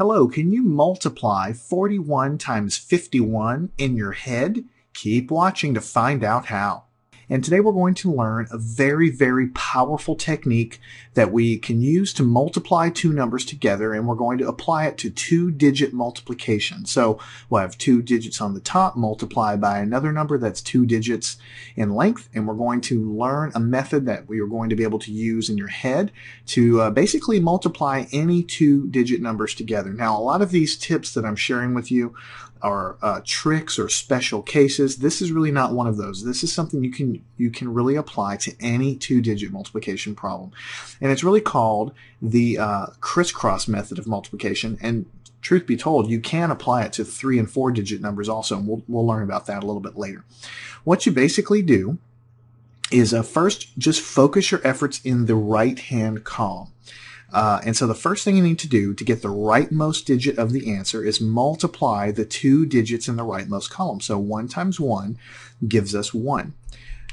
Hello, can you multiply 41 times 51 in your head? Keep watching to find out how. And today we're going to learn a very, very powerful technique that we can use to multiply two numbers together. And we're going to apply it to two digit multiplication. So we'll have two digits on the top, multiply by another number that's two digits in length. And we're going to learn a method that we are going to be able to use in your head to uh, basically multiply any two digit numbers together. Now, a lot of these tips that I'm sharing with you are uh, tricks or special cases. This is really not one of those. This is something you can you can really apply to any two-digit multiplication problem, and it's really called the uh, crisscross method of multiplication. And truth be told, you can apply it to three and four-digit numbers also, and we'll we'll learn about that a little bit later. What you basically do is uh, first just focus your efforts in the right-hand column. Uh, and so the first thing you need to do to get the rightmost digit of the answer is multiply the two digits in the rightmost column. So 1 times 1 gives us 1.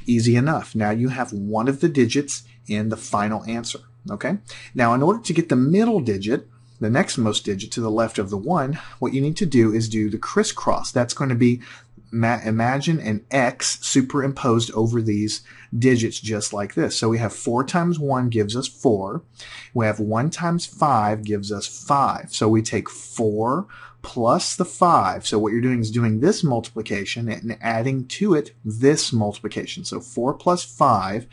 Easy enough. Now you have one of the digits in the final answer. Okay. Now in order to get the middle digit, the next most digit to the left of the 1, what you need to do is do the crisscross. That's going to be imagine an x superimposed over these digits just like this. So we have 4 times 1 gives us 4. We have 1 times 5 gives us 5. So we take 4 plus the 5. So what you're doing is doing this multiplication and adding to it this multiplication. So 4 plus 5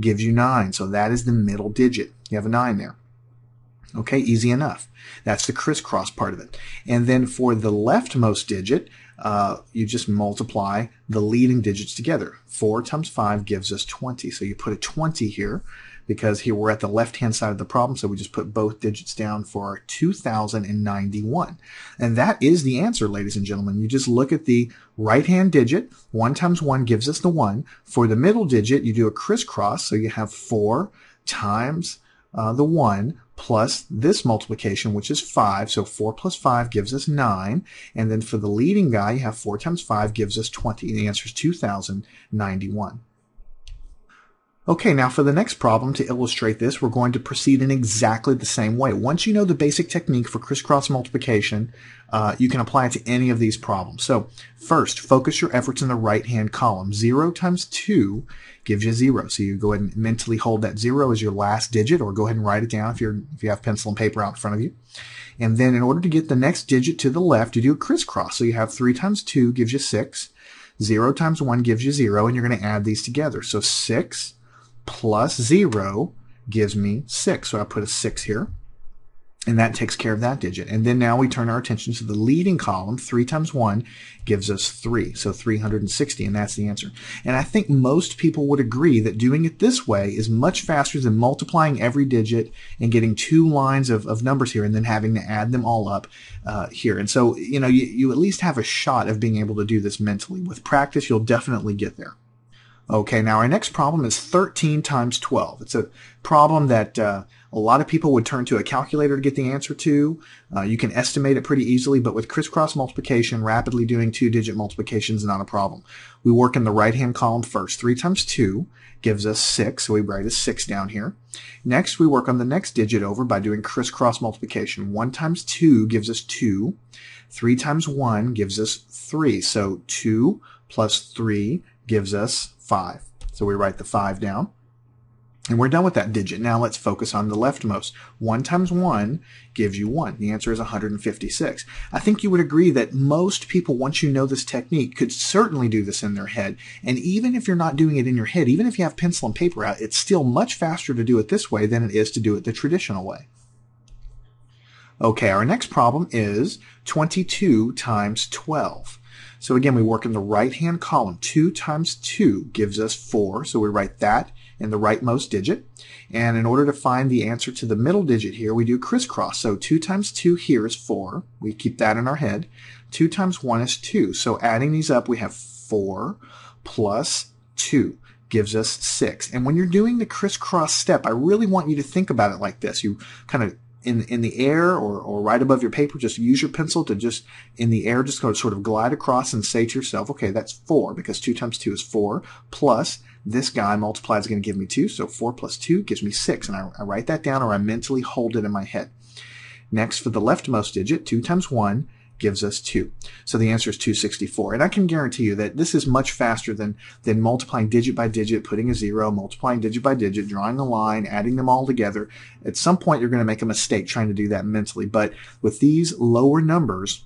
gives you 9. So that is the middle digit. You have a 9 there. Okay, easy enough. That's the crisscross part of it. And then for the leftmost digit, uh, you just multiply the leading digits together. 4 times 5 gives us 20. So you put a 20 here because here we're at the left-hand side of the problem, so we just put both digits down for 2,091. And that is the answer, ladies and gentlemen. You just look at the right-hand digit. 1 times 1 gives us the 1. For the middle digit, you do a crisscross, so you have 4 times uh, the 1 plus this multiplication, which is 5. So 4 plus 5 gives us 9. And then for the leading guy, you have 4 times 5 gives us 20. And The answer is 2091. Okay, now for the next problem to illustrate this, we're going to proceed in exactly the same way. Once you know the basic technique for crisscross multiplication, uh, you can apply it to any of these problems. So first, focus your efforts in the right-hand column. 0 times 2 gives you 0. So you go ahead and mentally hold that 0 as your last digit, or go ahead and write it down if, you're, if you have pencil and paper out in front of you. And then in order to get the next digit to the left, you do a crisscross. So you have 3 times 2 gives you 6. 0 times 1 gives you 0, and you're going to add these together. So 6 plus 0 gives me 6. So I put a 6 here. And that takes care of that digit. And then now we turn our attention to the leading column. 3 times 1 gives us 3. So 360, and that's the answer. And I think most people would agree that doing it this way is much faster than multiplying every digit and getting two lines of, of numbers here and then having to add them all up uh, here. And so, you know, you, you at least have a shot of being able to do this mentally. With practice, you'll definitely get there. Okay, now our next problem is 13 times 12. It's a problem that uh, a lot of people would turn to a calculator to get the answer to. Uh, you can estimate it pretty easily, but with crisscross multiplication, rapidly doing two-digit multiplication is not a problem. We work in the right-hand column first. 3 times 2 gives us 6, so we write a 6 down here. Next, we work on the next digit over by doing crisscross multiplication. 1 times 2 gives us 2. 3 times 1 gives us 3. So 2 plus 3 gives us 5. So we write the 5 down. And we're done with that digit. Now let's focus on the leftmost. 1 times 1 gives you 1. The answer is 156. I think you would agree that most people, once you know this technique, could certainly do this in their head. And even if you're not doing it in your head, even if you have pencil and paper out, it's still much faster to do it this way than it is to do it the traditional way. Okay, our next problem is 22 times 12. So again, we work in the right-hand column. 2 times 2 gives us 4. So we write that in the rightmost digit. And in order to find the answer to the middle digit here, we do crisscross. So 2 times 2 here is 4. We keep that in our head. 2 times 1 is 2. So adding these up, we have 4 plus 2 gives us 6. And when you're doing the crisscross step, I really want you to think about it like this. You kind of in in the air or, or right above your paper, just use your pencil to just in the air, just go sort of glide across and say to yourself, okay, that's four because two times two is four plus this guy multiplied is going to give me two. So four plus two gives me six. And I, I write that down or I mentally hold it in my head. Next, for the leftmost digit, 2 times 1 gives us 2. So the answer is 264. And I can guarantee you that this is much faster than, than multiplying digit by digit, putting a zero, multiplying digit by digit, drawing a line, adding them all together. At some point, you're going to make a mistake trying to do that mentally. But with these lower numbers,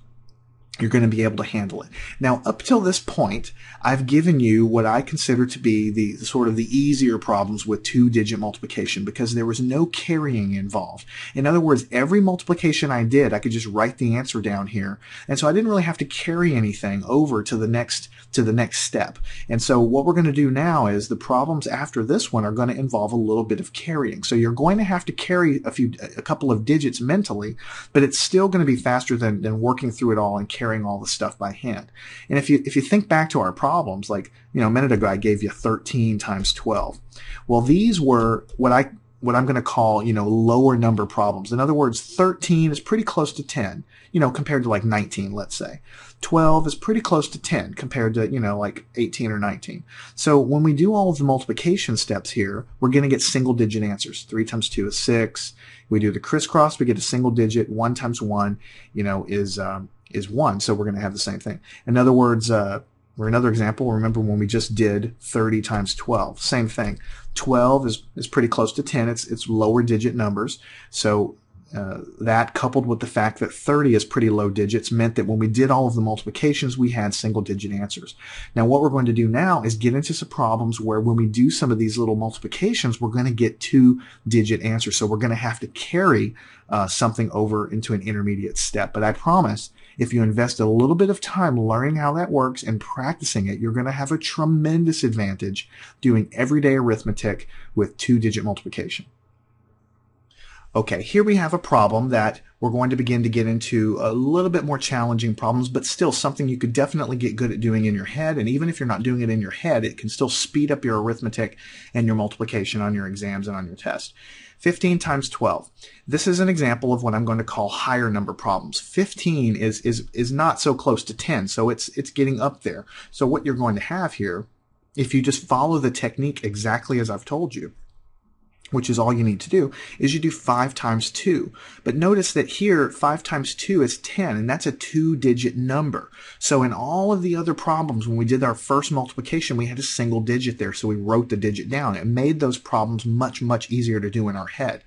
you're going to be able to handle it. Now, up till this point, I've given you what I consider to be the, the sort of the easier problems with two digit multiplication because there was no carrying involved. In other words, every multiplication I did, I could just write the answer down here. And so I didn't really have to carry anything over to the next, to the next step. And so what we're going to do now is the problems after this one are going to involve a little bit of carrying. So you're going to have to carry a few, a couple of digits mentally, but it's still going to be faster than, than working through it all and carrying carrying all the stuff by hand. And if you if you think back to our problems, like you know a minute ago I gave you 13 times 12. Well, these were what I what I'm going to call, you know, lower number problems. In other words, 13 is pretty close to 10, you know, compared to like 19, let's say. 12 is pretty close to 10 compared to, you know, like 18 or 19. So when we do all of the multiplication steps here, we're going to get single digit answers. 3 times 2 is 6. We do the crisscross, we get a single digit. 1 times 1, you know, is, um, is 1, so we're going to have the same thing. In other words, uh, or another example, remember when we just did 30 times 12. Same thing. 12 is, is pretty close to 10. It's, it's lower digit numbers. So uh, that coupled with the fact that 30 is pretty low digits meant that when we did all of the multiplications, we had single digit answers. Now, what we're going to do now is get into some problems where when we do some of these little multiplications, we're going to get two digit answers. So we're going to have to carry uh, something over into an intermediate step. But I promise if you invest a little bit of time learning how that works and practicing it, you're going to have a tremendous advantage doing everyday arithmetic with two digit multiplication. Okay, here we have a problem that we're going to begin to get into a little bit more challenging problems, but still something you could definitely get good at doing in your head. And even if you're not doing it in your head, it can still speed up your arithmetic and your multiplication on your exams and on your test. 15 times 12. This is an example of what I'm going to call higher number problems. 15 is, is, is not so close to 10, so it's, it's getting up there. So what you're going to have here, if you just follow the technique exactly as I've told you, which is all you need to do, is you do 5 times 2. But notice that here, 5 times 2 is 10, and that's a two-digit number. So in all of the other problems, when we did our first multiplication, we had a single digit there, so we wrote the digit down. It made those problems much, much easier to do in our head.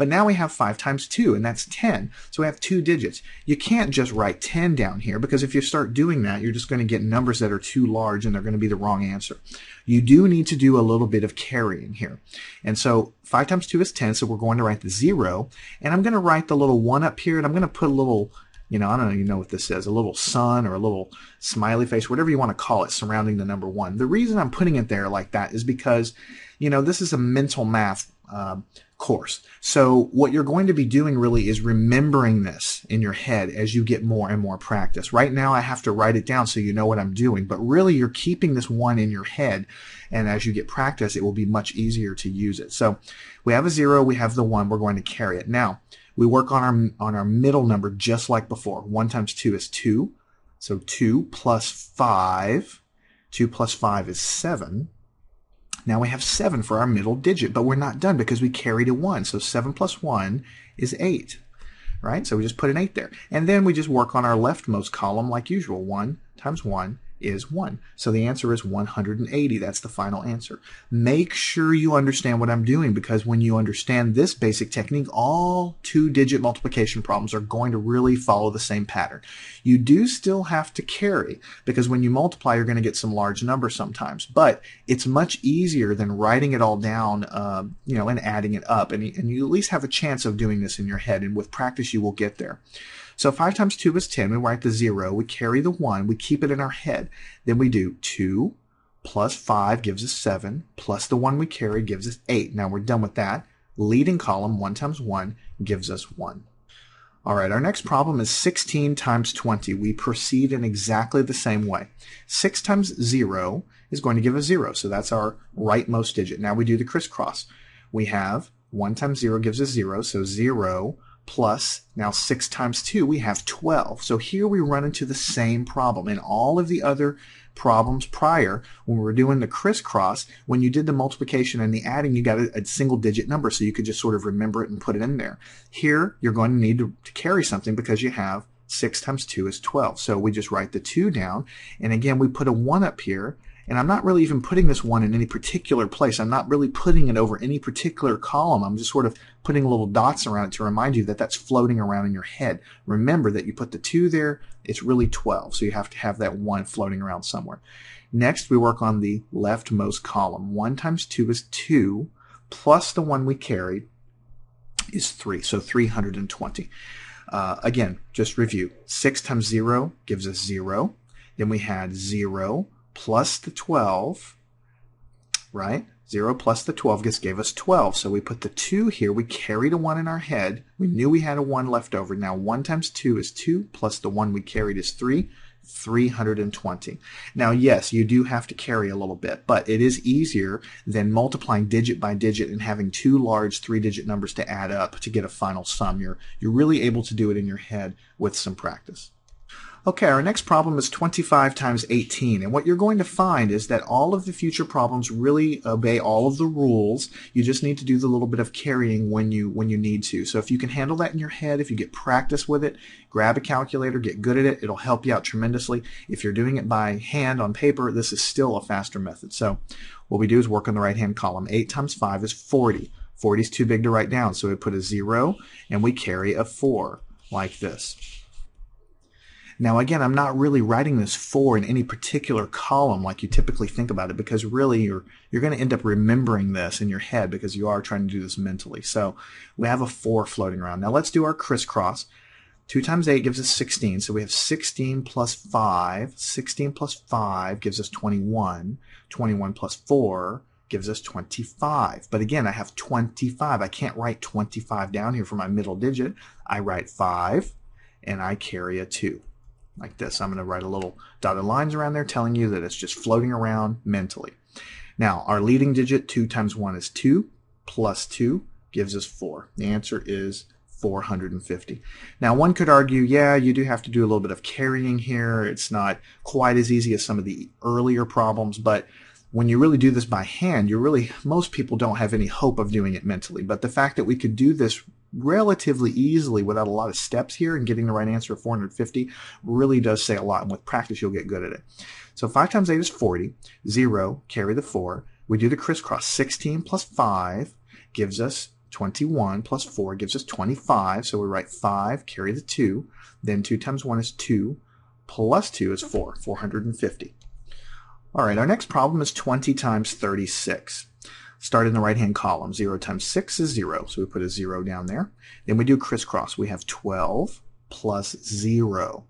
But now we have 5 times 2, and that's 10. So we have two digits. You can't just write 10 down here, because if you start doing that, you're just going to get numbers that are too large, and they're going to be the wrong answer. You do need to do a little bit of carrying here. And so 5 times 2 is 10, so we're going to write the 0, and I'm going to write the little 1 up here, and I'm going to put a little you know, I don't even know what this is, a little sun or a little smiley face, whatever you want to call it, surrounding the number one. The reason I'm putting it there like that is because, you know, this is a mental math uh, course. So what you're going to be doing really is remembering this in your head as you get more and more practice. Right now I have to write it down so you know what I'm doing, but really you're keeping this one in your head and as you get practice it will be much easier to use it. So we have a zero, we have the one, we're going to carry it. Now we work on our, on our middle number just like before. One times two is two. So two plus five, two plus five is seven. Now we have 7 for our middle digit, but we're not done because we carried a 1. So 7 plus 1 is 8, right? So we just put an 8 there. And then we just work on our leftmost column like usual. 1 times 1 is 1. So the answer is 180. That's the final answer. Make sure you understand what I'm doing because when you understand this basic technique, all two-digit multiplication problems are going to really follow the same pattern. You do still have to carry because when you multiply, you're going to get some large numbers sometimes, but it's much easier than writing it all down, uh, you know, and adding it up. And, and you at least have a chance of doing this in your head. And with practice, you will get there. So 5 times 2 is 10. We write the 0. We carry the 1. We keep it in our head. Then we do 2 plus 5 gives us 7, plus the 1 we carry gives us 8. Now we're done with that. Leading column, 1 times 1, gives us 1. All right, our next problem is 16 times 20. We proceed in exactly the same way. 6 times 0 is going to give us 0, so that's our rightmost digit. Now we do the crisscross. We have 1 times 0 gives us 0, so 0 plus, now 6 times 2, we have 12. So here we run into the same problem. In all of the other problems prior when we were doing the crisscross, when you did the multiplication and the adding, you got a, a single digit number, so you could just sort of remember it and put it in there. Here, you're going to need to, to carry something because you have 6 times 2 is 12. So we just write the 2 down, and again, we put a 1 up here, and I'm not really even putting this one in any particular place. I'm not really putting it over any particular column. I'm just sort of putting little dots around it to remind you that that's floating around in your head. Remember that you put the 2 there, it's really 12. So you have to have that 1 floating around somewhere. Next, we work on the leftmost column. 1 times 2 is 2, plus the 1 we carried is 3, so 320. Uh, again, just review. 6 times 0 gives us 0. Then we had 0 plus the 12, right? 0 plus the 12 just gave us 12. So we put the 2 here. We carried a 1 in our head. We knew we had a 1 left over. Now 1 times 2 is 2, plus the 1 we carried is 3. 320. Now, yes, you do have to carry a little bit, but it is easier than multiplying digit by digit and having two large three-digit numbers to add up to get a final sum. You're, you're really able to do it in your head with some practice. Okay, our next problem is 25 times 18. And what you're going to find is that all of the future problems really obey all of the rules. You just need to do the little bit of carrying when you when you need to. So if you can handle that in your head, if you get practice with it, grab a calculator, get good at it. It'll help you out tremendously. If you're doing it by hand on paper, this is still a faster method. So what we do is work on the right-hand column. 8 times 5 is 40. 40 is too big to write down, so we put a 0 and we carry a 4 like this. Now, again, I'm not really writing this for in any particular column like you typically think about it because really you're, you're going to end up remembering this in your head because you are trying to do this mentally. So we have a 4 floating around. Now let's do our crisscross. 2 times 8 gives us 16. So we have 16 plus 5. 16 plus 5 gives us 21. 21 plus 4 gives us 25. But again, I have 25. I can't write 25 down here for my middle digit. I write 5 and I carry a 2 like this. I'm going to write a little dotted lines around there telling you that it's just floating around mentally. Now, our leading digit, 2 times 1 is 2, plus 2 gives us 4. The answer is 450. Now, one could argue, yeah, you do have to do a little bit of carrying here. It's not quite as easy as some of the earlier problems, but when you really do this by hand, you really, most people don't have any hope of doing it mentally. But the fact that we could do this relatively easily without a lot of steps here and getting the right answer of 450 really does say a lot. And with practice, you'll get good at it. So 5 times 8 is 40. 0, carry the 4. We do the crisscross. 16 plus 5 gives us 21 plus 4 gives us 25. So we write 5, carry the 2. Then 2 times 1 is 2. Plus 2 is 4, 450. All right, our next problem is 20 times 36. Start in the right-hand column. 0 times 6 is 0, so we put a 0 down there. Then we do crisscross. We have 12 plus 0.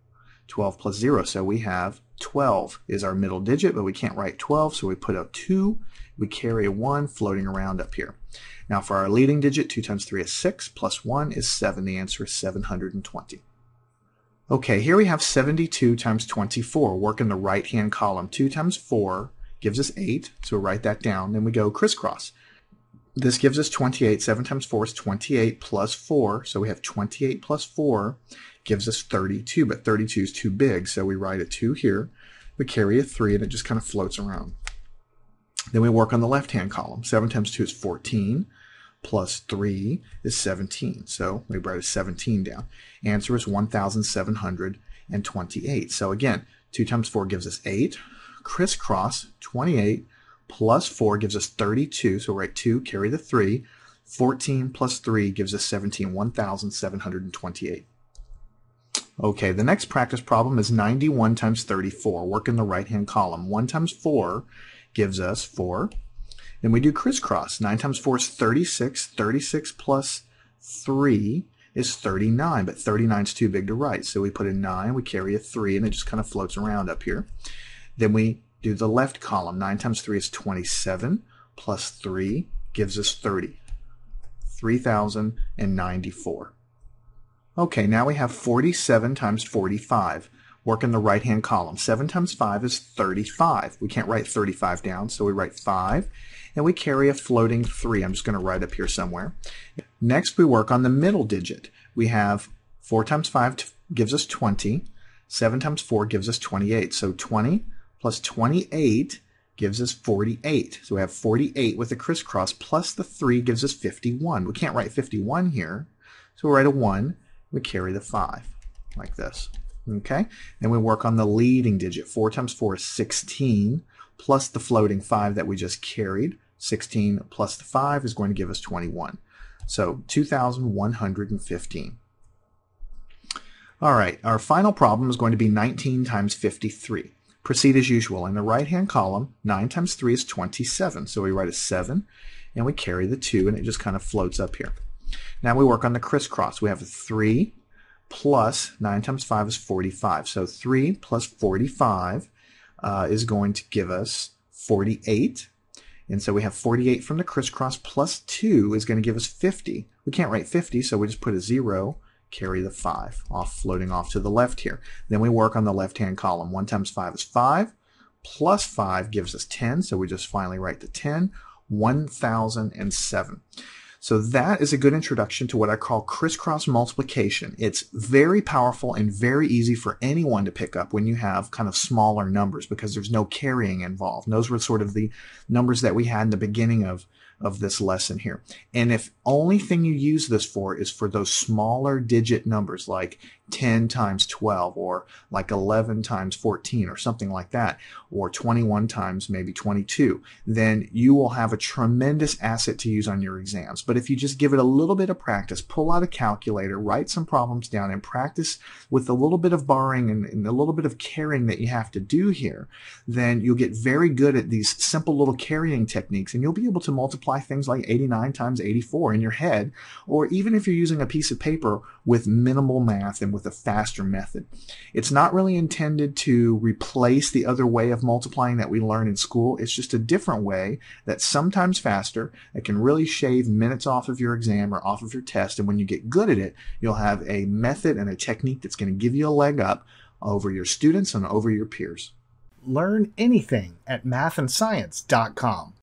12 plus 0, so we have 12 is our middle digit, but we can't write 12, so we put a 2. We carry a 1 floating around up here. Now for our leading digit, 2 times 3 is 6, plus 1 is 7. The answer is 720. Okay, here we have 72 times 24. Work in the right-hand column. 2 times 4 gives us 8, so we'll write that down. Then we go crisscross. This gives us 28. 7 times 4 is 28 plus 4, so we have 28 plus 4 gives us 32, but 32 is too big, so we write a 2 here. We carry a 3, and it just kind of floats around. Then we work on the left-hand column. 7 times 2 is 14 plus 3 is 17. So we write a 17 down. Answer is 1,728. So again, 2 times 4 gives us 8. Crisscross, 28 plus 4 gives us 32. So we write 2, carry the 3. 14 plus 3 gives us 17, 1,728. Okay, the next practice problem is 91 times 34. Work in the right-hand column. 1 times 4 gives us 4. Then we do crisscross. 9 times 4 is 36. 36 plus 3 is 39, but 39 is too big to write. So we put a 9, we carry a 3, and it just kind of floats around up here. Then we do the left column. 9 times 3 is 27, plus 3 gives us 30. 3,094. Okay, now we have 47 times 45. Work in the right-hand column. 7 times 5 is 35. We can't write 35 down, so we write 5 and we carry a floating 3. I'm just going to write up here somewhere. Next, we work on the middle digit. We have 4 times 5 gives us 20. 7 times 4 gives us 28. So 20 plus 28 gives us 48. So we have 48 with the crisscross plus the 3 gives us 51. We can't write 51 here, so we write a 1. We carry the 5 like this. Okay, then we work on the leading digit. 4 times 4 is 16 plus the floating 5 that we just carried. 16 plus the 5 is going to give us 21. So 2,115. All right, our final problem is going to be 19 times 53. Proceed as usual. In the right-hand column, 9 times 3 is 27. So we write a 7, and we carry the 2, and it just kind of floats up here. Now we work on the crisscross. We have a 3 plus 9 times 5 is 45. So 3 plus 45 uh, is going to give us 48. And so we have 48 from the crisscross plus 2 is going to give us 50. We can't write 50, so we just put a 0, carry the 5, off floating off to the left here. Then we work on the left-hand column. 1 times 5 is 5, plus 5 gives us 10, so we just finally write the 10, 1007. So that is a good introduction to what I call crisscross multiplication. It's very powerful and very easy for anyone to pick up when you have kind of smaller numbers because there's no carrying involved. And those were sort of the numbers that we had in the beginning of of this lesson here. And if only thing you use this for is for those smaller digit numbers like 10 times 12 or like 11 times 14 or something like that, or 21 times maybe 22, then you will have a tremendous asset to use on your exams. But if you just give it a little bit of practice, pull out a calculator, write some problems down, and practice with a little bit of borrowing and, and a little bit of carrying that you have to do here, then you'll get very good at these simple little carrying techniques and you'll be able to multiply things like 89 times 84 in your head, or even if you're using a piece of paper with minimal math and with a faster method. It's not really intended to replace the other way of multiplying that we learn in school. It's just a different way that's sometimes faster, that can really shave minutes off of your exam or off of your test. And when you get good at it, you'll have a method and a technique that's going to give you a leg up over your students and over your peers. Learn anything at mathandscience.com.